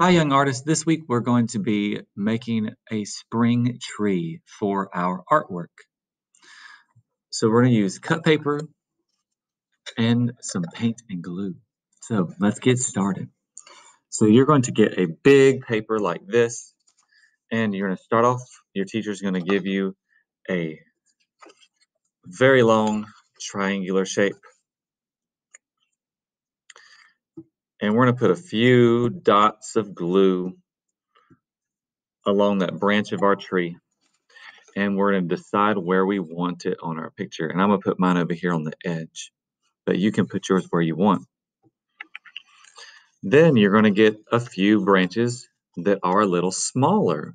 Hi, young artists. This week we're going to be making a spring tree for our artwork. So we're going to use cut paper and some paint and glue. So let's get started. So you're going to get a big paper like this, and you're going to start off, your teacher's going to give you a very long triangular shape And we're going to put a few dots of glue along that branch of our tree. And we're going to decide where we want it on our picture. And I'm going to put mine over here on the edge. But you can put yours where you want. Then you're going to get a few branches that are a little smaller.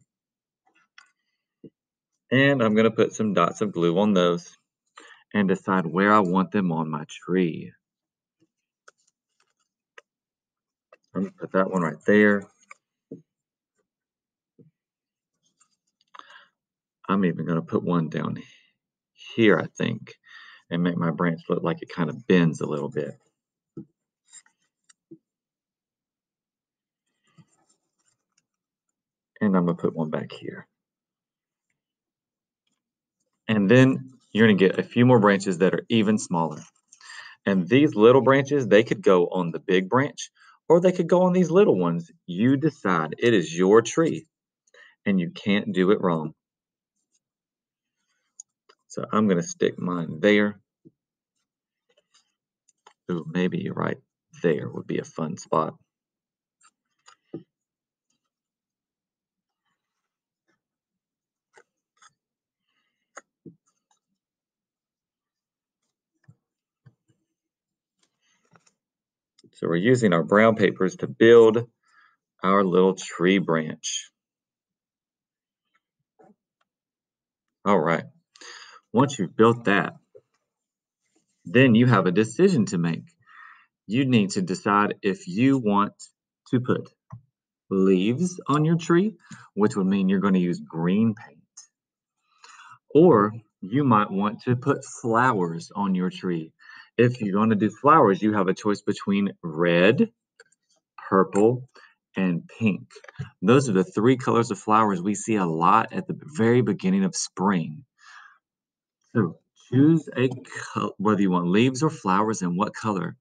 And I'm going to put some dots of glue on those and decide where I want them on my tree. I'm going to put that one right there. I'm even going to put one down here, I think, and make my branch look like it kind of bends a little bit. And I'm going to put one back here. And then you're going to get a few more branches that are even smaller. And these little branches, they could go on the big branch or they could go on these little ones. You decide. It is your tree, and you can't do it wrong. So I'm going to stick mine there. Ooh, maybe right there would be a fun spot. So we're using our brown papers to build our little tree branch. All right. Once you've built that, then you have a decision to make. You need to decide if you want to put leaves on your tree, which would mean you're going to use green paint. Or you might want to put flowers on your tree, if you're going to do flowers, you have a choice between red, purple, and pink. Those are the three colors of flowers we see a lot at the very beginning of spring. So choose a whether you want leaves or flowers and what color,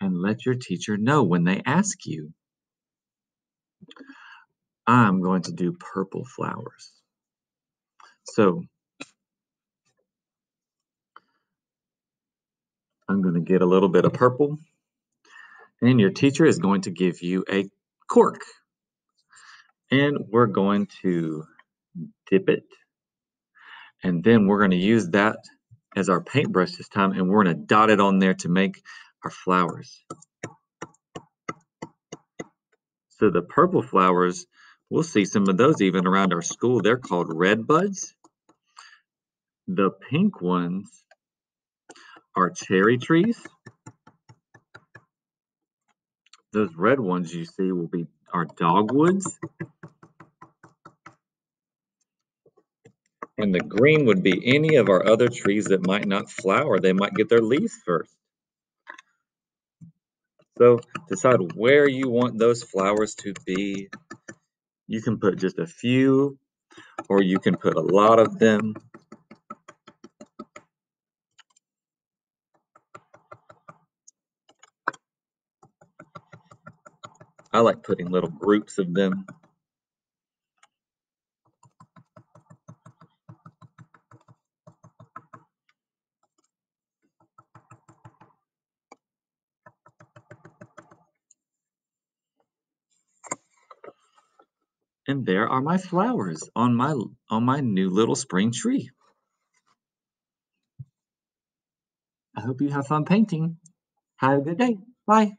and let your teacher know when they ask you. I'm going to do purple flowers. So I'm going to get a little bit of purple. And your teacher is going to give you a cork. And we're going to dip it. And then we're going to use that as our paintbrush this time. And we're going to dot it on there to make our flowers. So the purple flowers, we'll see some of those even around our school. They're called red buds. The pink ones are cherry trees. Those red ones you see will be our dogwoods. And the green would be any of our other trees that might not flower. They might get their leaves first. So decide where you want those flowers to be. You can put just a few, or you can put a lot of them. I like putting little groups of them. And there are my flowers on my on my new little spring tree. I hope you have fun painting. Have a good day. Bye.